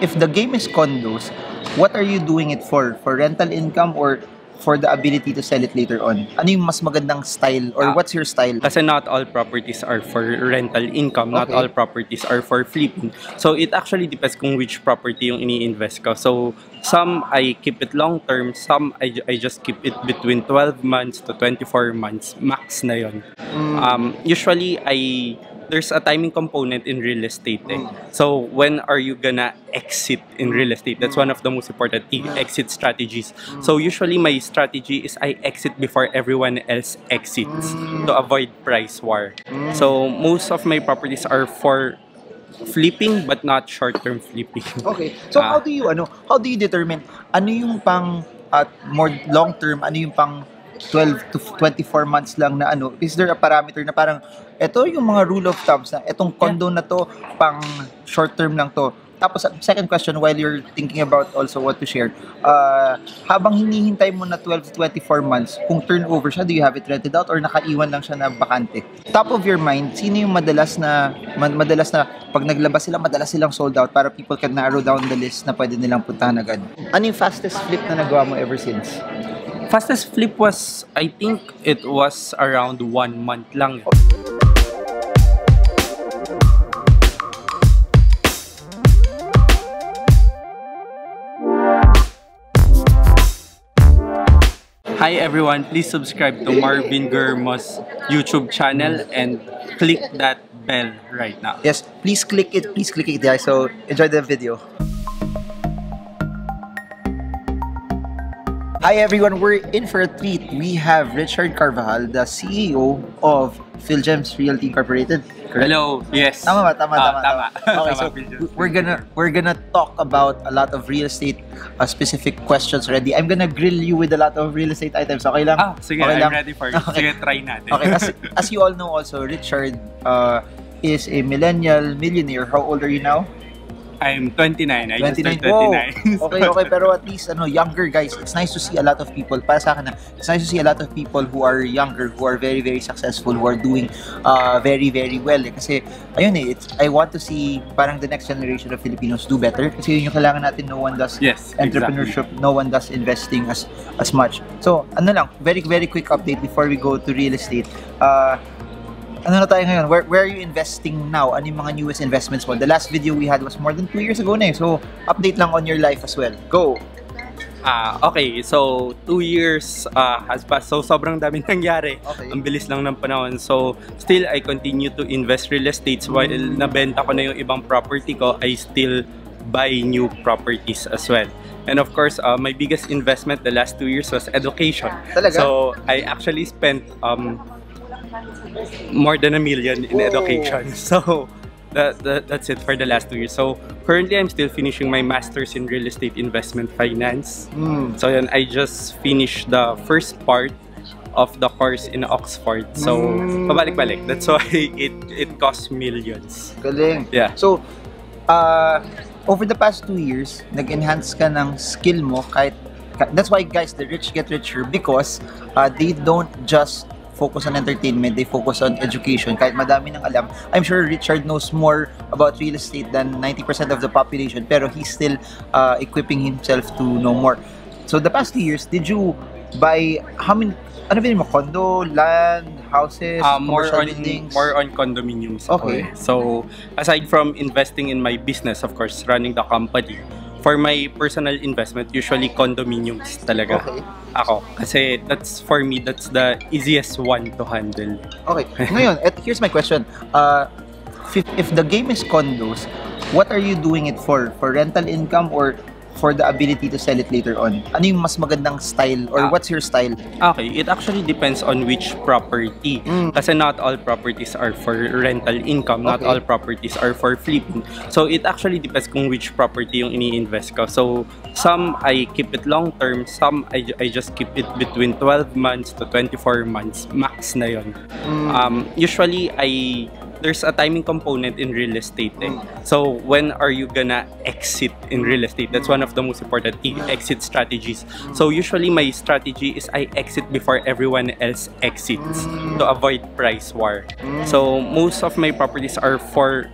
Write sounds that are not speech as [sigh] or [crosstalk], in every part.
if the game is condos, what are you doing it for? For rental income or for the ability to sell it later on? Ano yung mas magandang style or Ah. what's your style? Kasi not all properties are for rental income, not Okay. all properties are for flipping. So it actually depends kung which property yung ini-invest ko. So some I keep it long term, some I, I just keep it between 12 months to 24 months, max na yon. Um, usually I there's a timing component in real estate. Eh. So when are you gonna exit in real estate? That's one of the most important exit strategies. So usually my strategy is I exit before everyone else exits to avoid price war. So most of my properties are for flipping but not short-term flipping. Okay. So Ah. how do you ano, how do you determine ano yung pang at more long term, ano yung pang 12 to 24 months lang na ano, is there a parameter na parang ito yung mga rule of thumbs na itong condo na to pang short term lang to. Tapos second question while you're thinking about also what to share, uh, habang hinihintay mo na 12 to 24 months, kung turnover siya, do you have it rented out or nakaiwan lang siya na bakante? Top of your mind, sino yung madalas na ma- madalas na pag naglabas sila, madalas silang sold out para people can narrow down the list na pwede nilang puntahan agad? Ano yung fastest flip na nagawa mo ever since? Fastest flip was, I think it was around one month lang. Hi everyone, please subscribe to Marvin Gurmos YouTube channel and click that bell right now. Yes, please click it, please click it guys. So, enjoy the video. Hi everyone, we're in for a treat. We have Richard Carvajal, the CEO of Philgems Realty Incorporated. Correct? Hello, yes. Tama ba? Tama, Ah, tama, tama. Okay, Tama, so we're gonna we're gonna talk about a lot of real estate uh, specific questions already. I'm gonna grill you with a lot of real estate items. Okay lang? Ah, sige, okay I'm lang? ready for it. Okay. Sige, try natin. Okay, as, [laughs] as you all know also, Richard uh, is a millennial millionaire. How old are you now? I'm 29. I just 29. turned Whoa. 29. [laughs] Okay, okay, pero at least ano, younger guys, it's nice to see a lot of people, para sa akin na, it's nice to see a lot of people who are younger, who are very, very successful, who are doing uh, very, very well. Eh. Kasi, ayun eh, it's, I want to see parang the next generation of Filipinos do better. Kasi yun yung kailangan natin, no one does Yes, entrepreneurship, no one does investing as as much. So, ano lang, very, very quick update before we go to real estate. Uh, ano na tayo ngayon? Where, where are you investing now? Ano yung mga newest investments mo? The last video we had was more than two years ago na eh. So, update lang on your life as well. Go! Ah, okay. So, two years ah, has passed. So, sobrang daming [laughs] nangyari. Okay. Ang bilis lang ng panahon. So, still, I continue to invest real estates while nabenta ko na yung ibang property ko, I still buy new properties as well. And of course, uh, my biggest investment the last two years was education. Talaga? So, I actually spent um, more than a million in education. [laughs] So, that, that, that's it for the last two years. So, currently, I'm still finishing my master's in real estate investment finance. Mm. So, yun, I just finished the first part of the course in Oxford. So, Mm. pabalik-balik. That's why [laughs] it it costs millions. Galing. Yeah. So, uh, over the past two years, nag-enhance ka ng skill mo kahit ka- that's why guys, the rich get richer because uh, they don't just focus on entertainment, they focus on education. Kahit madami nang alam, I'm sure Richard knows more about real estate than 90% of the population, pero he's still uh, equipping himself to know more. So the past two years, did you buy how many ano ba mo condo, land, houses, Uh, more on buildings? more on condominiums. ako Okay. eh. So, aside from investing in my business, of course, running the company, for my personal investment, usually condominiums talaga. Okay. Ako. Kasi that's, for me, that's the easiest one to handle. Okay. [laughs] Ngayon, et, here's my question. Uh, if, if the game is condos, what are you doing it for? For rental income or for the ability to sell it later on? Ano yung mas magandang style or Ah. what's your style? Okay, it actually depends on which property. Mm. Kasi not all properties are for rental income, not Okay. all properties are for flipping. So it actually depends kung which property yung ini-invest ko. So some I keep it long term, some I, I just keep it between 12 months to 24 months, max na yon. Mm. Um, usually I there's a timing component in real estate. Eh. So when are you gonna exit in real estate? That's one of the most important exit strategies. So usually my strategy is I exit before everyone else exits to avoid price war. So most of my properties are for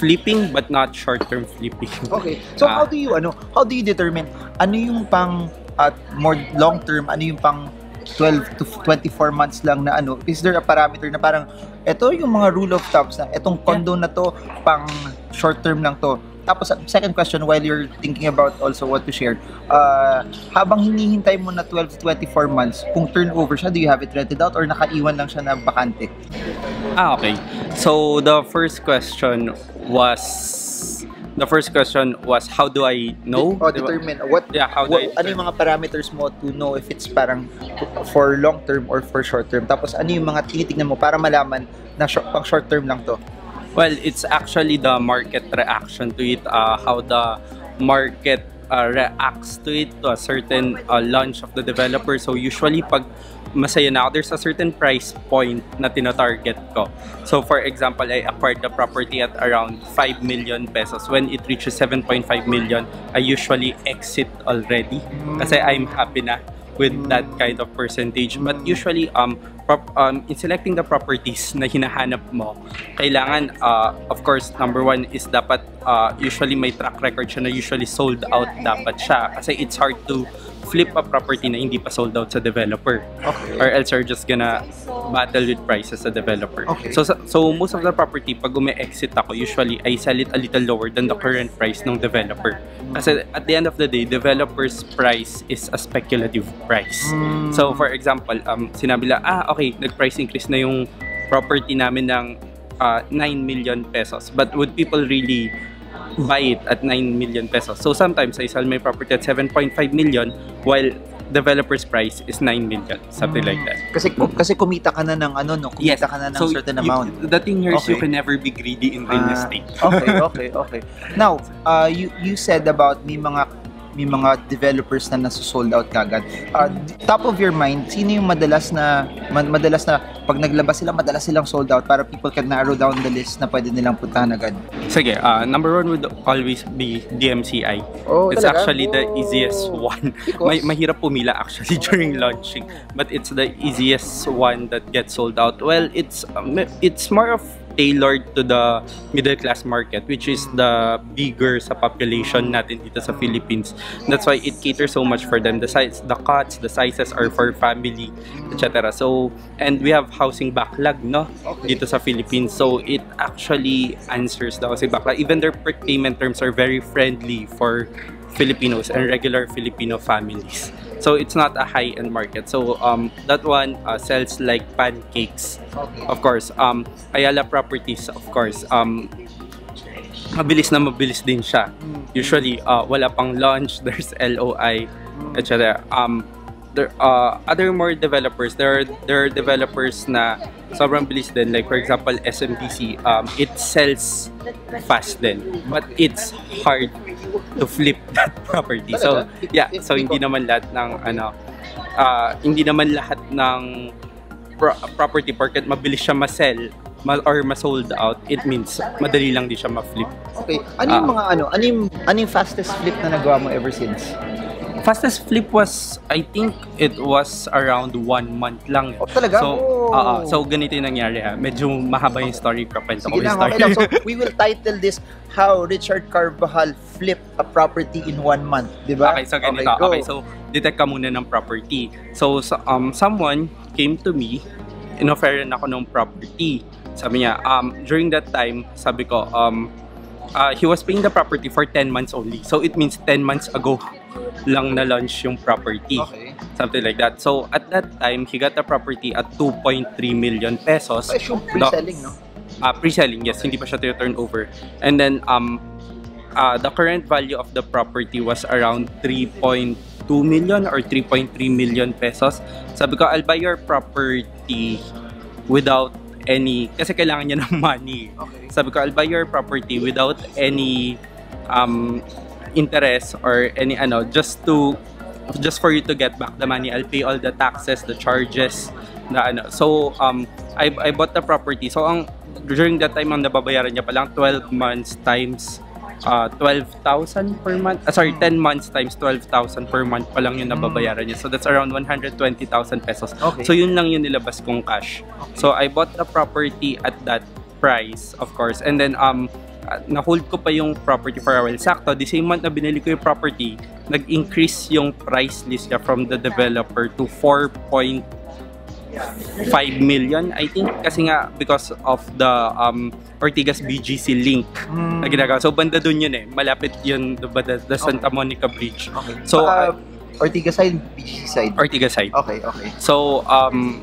flipping but not short-term flipping. Okay. So Ah. how do you ano, how do you determine ano yung pang at more long term, ano yung pang 12 to 24 months lang na ano, is there a parameter na parang ito yung mga rule of thumbs na itong condo na to pang short term lang to. Tapos second question while you're thinking about also what to share, uh, habang hinihintay mo na 12 to 24 months, kung turnover siya, do you have it rented out or nakaiwan lang siya na bakante? Ah, okay. So the first question was the first question was how do I know? O Diba? determine what Yeah, how do What, I ano yung mga parameters mo to know if it's parang for long term or for short term? Tapos ano yung mga tinitignan mo para malaman na short, pang short term lang to? Well, it's actually the market reaction to it, uh, how the market uh, reacts to it, to a certain uh, launch of the developer. So usually pag masaya na ako, there's a certain price point na tinatarget ko. So for example, I acquired the property at around 5 million pesos. When it reaches 7.5 million, I usually exit already kasi I'm happy na with that kind of percentage. But usually, um, prop, um, in selecting the properties na hinahanap mo, kailangan, uh, of course, number one is dapat uh, usually may track record siya na usually sold out dapat siya. Kasi it's hard to flip a property na hindi pa sold out sa developer. Okay. Or else you're just gonna battle with prices sa developer. Okay. So, so most of the property, pag umi-exit ako, usually I sell it a little lower than the current price ng developer. Kasi at the end of the day, developer's price is a speculative price. So for example, um, sinabi lang, ah okay, nag-price increase na yung property namin ng uh, 9 million pesos. But would people really buy it at 9 million pesos? So sometimes I sell my property at 7.5 million while developer's price is 9 million, something like that. Kasi kasi kumita ka na ng ano no, kumita ka na ng certain you- amount. the thing here is you Okay. can never be greedy in real Ah, estate. okay, okay, okay. Now, uh, you you said about may mga may mga developers na nasa-sold out kagad. Uh, top of your mind, sino yung madalas na ma- madalas na pag naglabas sila, madalas silang sold out para people can narrow down the list na pwede nilang puntahan agad? Sige, uh, number one would always be DMCI. Oh, It's talaga? actually the Oh. easiest one. Because? May, mahirap pumila actually [laughs] during launching, but it's the easiest one that gets sold out. Well, it's um, it's more of tailored to the middle class market which is the bigger sa population natin dito sa Philippines. That's why it caters so much for them. The size, the cuts, the sizes are for family, etc. So, and we have housing backlog, no? Dito sa Philippines. So, it actually answers the housing backlog. Even their payment terms are very friendly for Filipinos and regular Filipino families. So it's not a high-end market. So um, that one uh, sells like pancakes. Okay. Of course, um, Ayala Properties, of course, um, mabilis na mabilis din siya. Usually, uh, wala pang launch, [laughs] there's LOI, etc. Um, there, uh, other more developers, there are, there are developers na sobrang bilis din. Like for example, SMBC, um, it sells fast then, But it's hard to flip that [laughs] property. So, yeah. So, hindi naman lahat ng, ano, uh, hindi naman lahat ng pro- property market mabilis siya ma-sell ma- or ma-sold out, it means madali lang di siya ma-flip. Okay. Ano yung Ah. mga ano, ano yung, ano yung fastest flip na nagawa mo ever since? Fastest flip was, I think it was around one month lang. Oh, talaga? So, Oh. oo. so ganito yung nangyari ha. Medyo mahaba yung story, kapento ko yung story. okay lang. So, [laughs] we will title this How Richard Carvajal Flipped a Property in One Month. Di ba? Okay, so ganito. go. Okay, so detect ka muna ng property. So, so um, someone came to me, inofferan ako ng property. Sabi niya, um, during that time, sabi ko, um, uh, he was paying the property for 10 months only. So, it means 10 months ago lang na-launch yung property. Okay. Something like that. So, at that time, he got the property at 2.3 million pesos. Ay, yung pre-selling, no? uh, pre-selling, yes, hindi pa siya turn over. And then um uh, the current value of the property was around 3.2 million or 3.3 million pesos. Sabi ko, I'll buy your property without any kasi kailangan niya [laughs] ng money. Okay. Sabi ko, I'll buy your property without any um interest or any ano just to just for you to get back the money. I'll pay all the taxes, the charges, na ano. So um I I bought the property. So ang during that time ang nababayaran niya pa lang 12 months times uh, 12,000 per month. Ah, sorry, 10 months times 12,000 per month pa lang yung nababayaran niya. So that's around 120,000 pesos. Okay. So yun lang yung nilabas kong cash. So I bought the property at that price, of course. And then um ah, na-hold ko pa yung property for a while. Sakto, the same month na binili ko yung property, nag-increase yung price list niya from the developer to 4.5 million, I think. Kasi nga, because of the um, Ortigas BGC link na ginagawa. So, banda dun yun eh. Malapit yun, the, the, the Santa Monica Bridge. Okay. So, Baka Ortigas side, BGC side. Ortigas side. Okay, okay. So, um,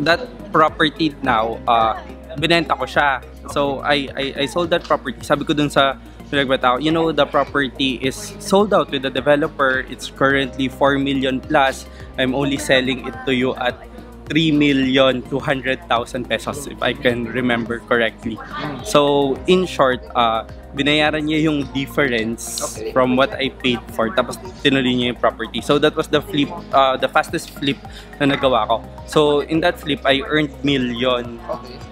that property now, uh, binenta ko siya. So, I, I, I sold that property. Sabi ko dun sa pinagbata ko, you know, the property is sold out with the developer. It's currently 4 million plus. I'm only selling it to you at 3 million 200,000 pesos if I can remember correctly. So, in short, uh, binayaran niya yung difference Okay. from what I paid for tapos tinuloy niya yung property. So that was the flip, uh, the fastest flip na nagawa ko. So in that flip, I earned million,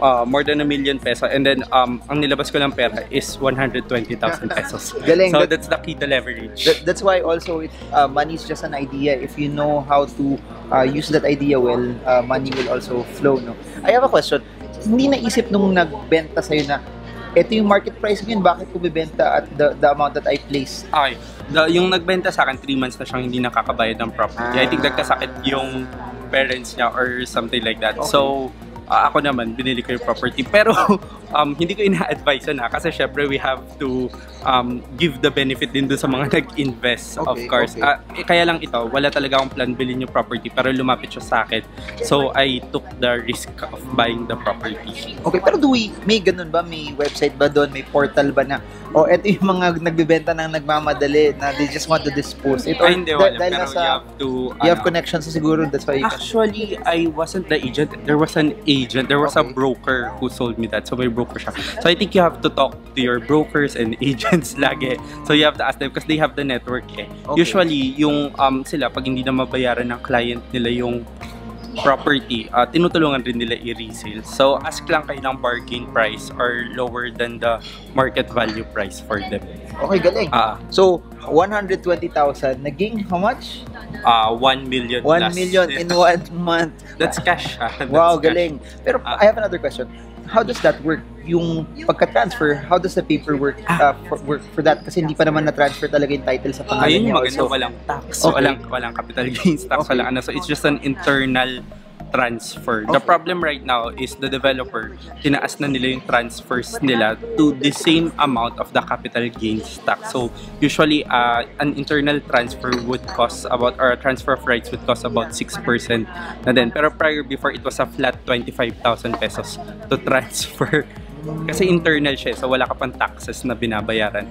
uh, more than a million peso and then um, ang nilabas ko ng pera is 120,000 [laughs] pesos. Galing. So That- that's the key to leverage. That, that's why also it, uh, money is just an idea. If you know how to uh, use that idea well, uh, money will also flow. No. I have a question. Hindi naisip nung nagbenta sa'yo na ito yung market price ngayon, bakit ko bibenta at the, the amount that I placed? Okay. The, yung nagbenta sa akin, 3 months na siyang hindi nakakabayad ng property. I think Ah. nagkasakit yung parents niya or something like that. Okay. So, ah, ako naman, binili ko yung property. Pero, [laughs] um, hindi ko ina-advise na kasi syempre we have to um, give the benefit din sa mga [laughs] nag-invest, of Okay, course. okay. Ah, eh, kaya lang ito, wala talaga akong plan bilhin yung property pero lumapit siya sa akin. So, I took the risk of buying the property. Okay, pero do we, may ganun ba? May website ba doon? May portal ba na, o ito yung mga nagbibenta ng nagmamadali na they just want to dispose it? Or Ay, hindi, wala. dahil Pero nasa, you have to, you have ano, connections sa siguro, that's why you can. Actually, I wasn't the agent. There was an agent. There was a Okay. broker who sold me that. So may broker siya. So I think you have to talk to your brokers and [laughs] agents lagi. So you have to ask them because they have the network eh. Okay. Usually, yung um, sila, pag hindi na mabayaran ng client nila yung property, uh, tinutulungan rin nila i-resale. So ask lang kayo ng bargain price or lower than the market value price for them. Okay, galing. Ah, So, 120,000, naging how much? uh, 1 million 1 plus. million in one [laughs] month. That's cash. ah. [laughs] That's Wow, cash. galing. Pero Ah. I have another question. How does that work? Yung pagka-transfer, how does the paperwork uh, for, work for that? Kasi hindi pa naman na-transfer talaga yung title sa pangalan Ayun niya. yung maganda, also. walang tax, Okay. walang walang capital gains tax, Okay. walang ano. So it's just an internal transfer. The problem right now is the developer, tinaas na nila yung transfers nila to the same amount of the capital gains tax. So usually uh, an internal transfer would cost about or a transfer of rights would cost about 6% na din. Pero prior before it was a flat 25,000 pesos to [laughs] transfer. Kasi internal siya, so wala ka pang taxes na binabayaran.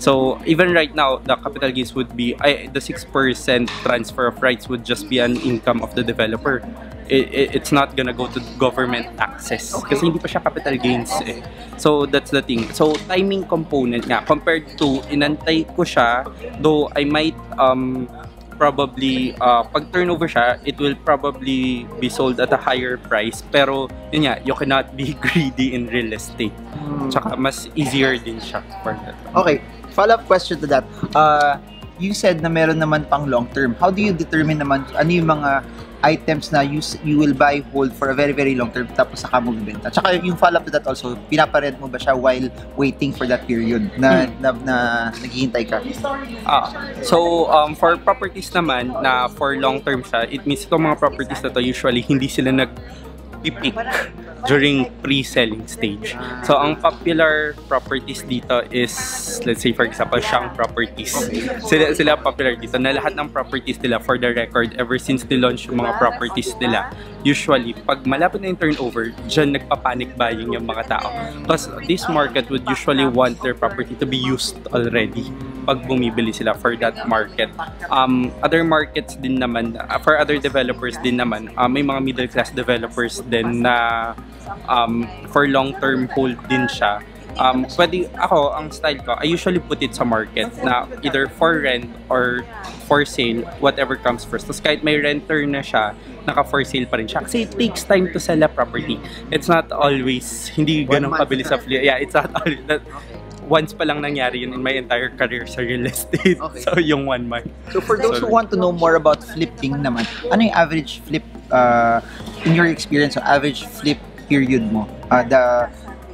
So even right now, the capital gains would be I, the six percent transfer of rights would just be an income of the developer. It, it, it's not gonna go to government taxes Okay. kasi hindi pa siya capital gains eh. So that's the thing. So timing component nga compared to inantay ko siya, though I might um probably uh, pag turnover siya, it will probably be sold at a higher price. Pero yun nga, you cannot be [laughs] greedy in real estate. Hmm. Tsaka mas easier din siya for that. Okay, follow-up question to that. Uh, you said na meron naman pang long term. How do you determine naman ano yung mga items na you, you will buy hold for a very very long term tapos saka mo bibenta? Tsaka yung follow-up to that also, pinaparent mo ba siya while waiting for that period na, na, na, naghihintay ka? Ah, so um, for properties naman na for long term siya, it means itong mga properties na to usually hindi sila nag pick during pre-selling stage. So ang popular properties dito is let's say for example Shang Properties. Sila sila popular dito na lahat ng properties nila for the record ever since they launch yung mga properties nila usually pag malapit na yung turnover dyan nagpa-panic buying yung mga tao. Because this market would usually want their property to be used already pag bumibili sila for that market. Um, other markets din naman, uh, for other developers din naman, uh, may mga middle class developers din na um, for long-term hold din siya. Um, pwede, ako, ang style ko, I usually put it sa market na either for rent or for sale, whatever comes first. Tapos kahit may renter na siya, naka for sale pa rin siya. Kasi it takes time to sell a property. It's not always, hindi ganun kabilis sa. Yeah, it's not [laughs] always, that, once pa lang nangyari yun in my entire career sa real estate. [laughs] Okay. So, yung one month. So for those who Sorry. want to know more about flipping naman, ano yung average flip uh, in your experience, so average flip period mo? Uh, the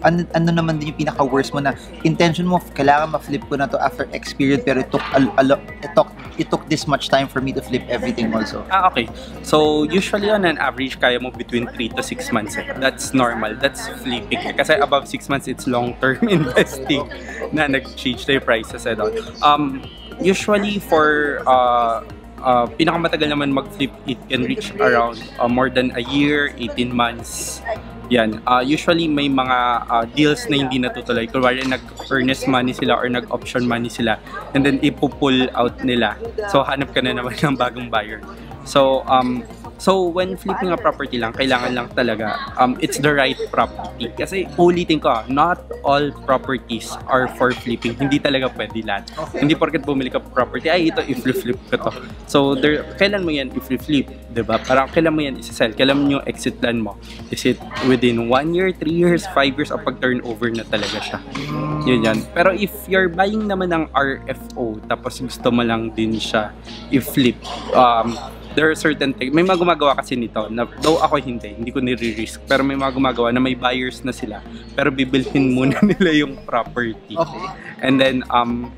ano, ano naman din yung pinaka-worst mo na intention mo, kailangan ma-flip ko na to after X period pero it took, a, a, lo- it took, it took this much time for me to flip everything also. Ah, okay. So, usually on an average, kaya mo between 3 to 6 months. Eh. That's normal. That's flipping. eh. Kasi above 6 months, it's long-term [laughs] investing na nag-change na yung prices and all. Um, usually for uh, uh, pinakamatagal naman mag-flip, it can reach around uh, more than a year, 18 months. Yan. Uh, usually may mga uh, deals na hindi natutuloy. Kunwari nag-earnest money sila or nag-option money sila and then ipo-pull out nila. So hanap ka na naman [laughs] ng bagong buyer. So um So when flipping a property lang, kailangan lang talaga um it's the right property. Kasi ulitin ko, ah, not all properties are for flipping. Hindi talaga pwede lahat. Hindi porket bumili ka property, ay ito i-flip ko to. So there kailan mo yan i-flip, 'di ba? Parang kailan mo yan i-sell, kailan mo yung exit plan mo. Is it within 1 year, 3 years, 5 years o pag turnover na talaga siya. Yun yan. Pero if you're buying naman ng RFO tapos gusto mo lang din siya i-flip, um, there are certain things. May mga gumagawa kasi nito na though ako hindi, hindi ko nire-risk. Pero may mga gumagawa na may buyers na sila. Pero bibilhin muna [laughs] nila yung property. Okay. And then, um,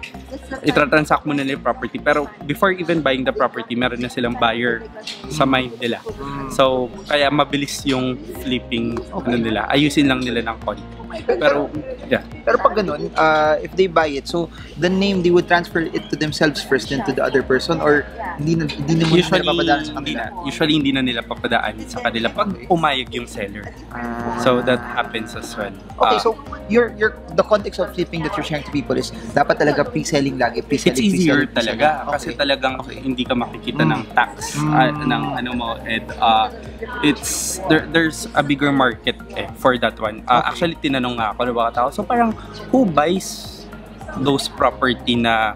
itra-transact mo nila yung property. Pero before even buying the property, meron na silang buyer sa mind nila. So, kaya mabilis yung flipping ano nila. Ayusin lang nila ng konti. Pero, yeah. Pero pag ganun, uh, if they buy it, so the name, they would transfer it to themselves first then to the other person or hindi na, hindi na mo Usually, na papadaan sa hindi kanila? na. Usually, hindi na nila papadaan sa kanila pag umayag yung seller. Ah. So, that happens as well. Okay, Ah, so your your the context of flipping that you're sharing to people is dapat talaga pre-selling lagi, pre-selling, It's easier pre-selling, pre-selling. talaga kasi Okay. talagang Okay. hindi ka makikita Mm. ng tax Mm. ah, ng ano mo and uh, it's there, there's a bigger market eh for that one. Ah, Okay. Actually tinanong nga ako ng mga tao. So parang who buys those property na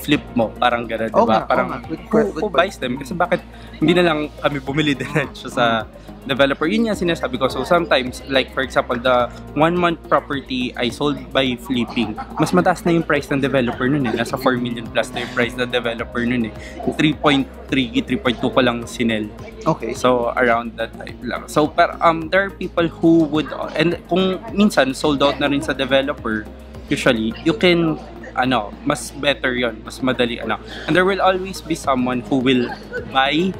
flip mo parang gano'n, Oo diba? nga, parang. Good who, point, who buys them? Kasi bakit hindi na lang kami bumili [laughs] diretso sa developer? Yun nga sinasabi ko. So sometimes, like for example, the one month property I sold by flipping, mas mataas na yung price ng developer nun eh. Nasa 4 million plus na yung price ng developer nun eh. 3.3, 3.2 ko lang sinel. Okay. So around that type lang. So per, um there are people who would and kung minsan sold out na rin sa developer, usually you can ano, mas better yon mas madali ano. And there will always be someone who will buy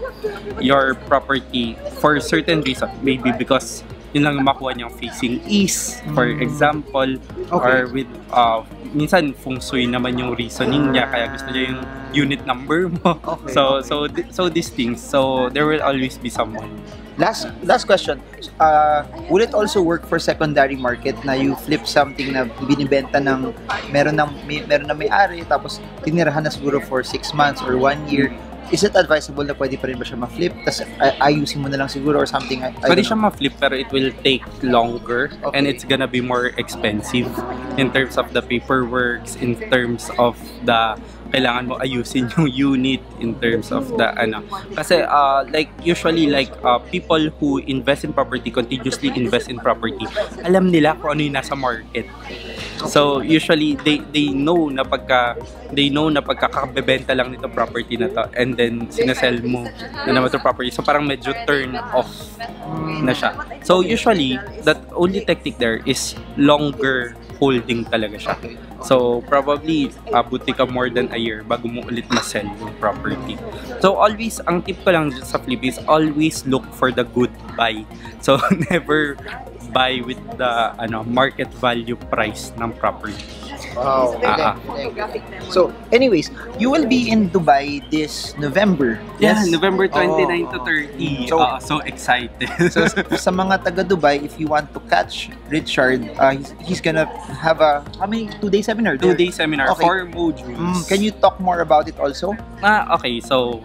your property for certain reason. Maybe because yun lang yung makuha niyang facing east, for Mm. example, Okay. or with uh, minsan feng shui naman yung reasoning niya kaya gusto niya yung unit number mo. Okay, so okay. so so these things. So there will always be someone. Last last question. Uh, would it also work for secondary market na you flip something na binibenta ng meron ng may, meron na may-ari tapos tinirahan na siguro for 6 months or 1 year? Is it advisable na pwede pa rin ba siya ma-flip? Tapos ay- ayusin mo na lang siguro or something? I, I Pwede siya ma-flip pero it will take longer and Okay. it's gonna be more expensive in terms of the paperwork, in terms of the kailangan mo ayusin [laughs] yung unit in terms of the ano. Kasi uh, like usually like uh, people who invest in property continuously invest in property alam nila kung ano yung nasa market. So usually they they know na pagka they know na pagkakabebenta lang nito property na to and then sinesell mo na naman to property. So parang medyo turn off na siya. So usually, that only technique there is longer holding talaga siya. So probably abuti ka more than a year bago mo ulit ma-sell yung property. So always, ang tip ko lang sa flip is always look for the good buy. So [laughs] never buy with the ano market value price ng property. Wow. Ah, ah. So, anyways, you will be in Dubai this November. Yeah, Yes? November 29 Oh. to 30. So- So, so excited. [laughs] So, sa mga taga Dubai, if you want to catch Richard, uh, he's, he's gonna have a, how many, two-day seminar? Two-day seminar, Okay. four modules. Mm, can you talk more about it also? Ah, okay. So,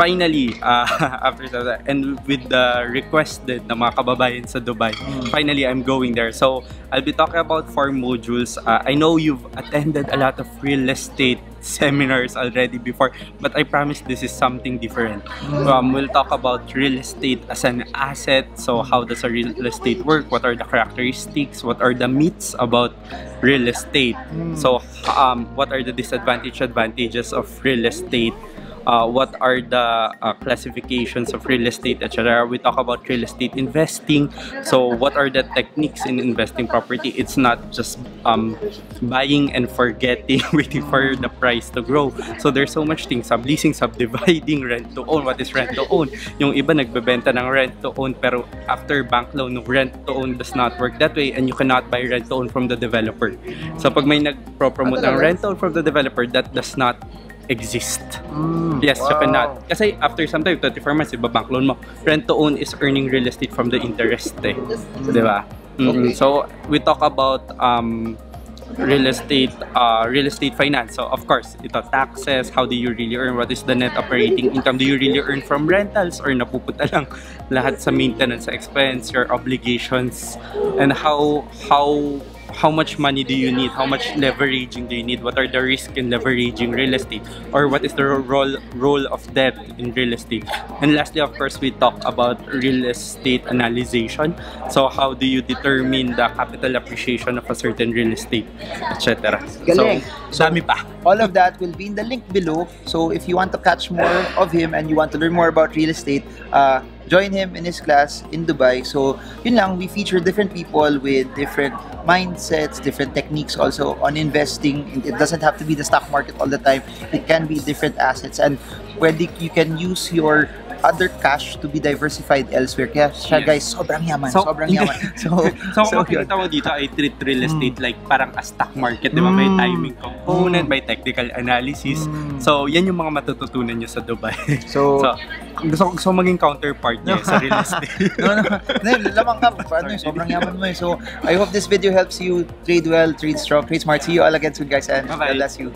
finally, uh, [laughs] after that, and with the requested ng mga kababayan sa Dubai, finally, I'm going there. So, I'll be talking about four modules. Uh, I know you've attended a lot of real estate [laughs] seminars already before, but I promise this is something different. Um, we'll talk about real estate as an asset. So, how does a real estate work? What are the characteristics? What are the myths about real estate? So, um, what are the disadvantage advantages of real estate? Uh, what are the uh, classifications of real estate, etc. We talk about real estate investing. So, what are the techniques in investing property? It's not just um, buying and forgetting, [laughs] waiting for the price to grow. So, there's so much things. Subleasing, subdividing, [laughs] rent to own. What is rent to own? Yung iba nagbebenta ng rent to own pero after bank loan, rent to own does not work that way and you cannot buy rent to own from the developer. So, pag may nagpro-promote ng rent to own from the developer, that does not exist. Mm, Yes, you wow. cannot. Kasi after some time, 24 months, iba bank loan mo. Rent to own is earning real estate from the interest eh. Di ba? Mm-mm. Okay. So, we talk about um, real estate uh, real estate finance. So, of course, ito taxes, how do you really earn? What is the net operating income? Do you really earn from rentals or napupunta lang lahat sa maintenance expense, your obligations, and how how how much money do you need? How much leveraging do you need? What are the risks in leveraging real estate? Or what is the role role of debt in real estate? And lastly, of course, we talk about real estate analyzation. So how do you determine the capital appreciation of a certain real estate, etc. Galing. So, dami pa. All of that will be in the link below. So if you want to catch more of him and you want to learn more about real estate, uh, join him in his class in Dubai. So yun lang, we feature different people with different mindsets, different techniques also on investing. It doesn't have to be the stock market all the time. It can be different assets and pwede you can use your other cash to be diversified elsewhere. Kaya siya Yes. guys, sobrang yaman, So, sobrang yaman. [laughs] So, So, [laughs] so makikita mo dito, I treat real estate like parang a stock market, di ba? May Mm. timing component, Mm. may technical analysis. Mm. So, yan yung mga matututunan nyo sa Dubai. So, [laughs] so, gusto, gusto ko maging counterpart niya sa real estate. no, no, no, lamang ka. Ano, sobrang yaman mo eh. So, I hope this video helps you trade well, trade strong, trade smart. See you all again soon, guys, and Bye-bye. God bless you.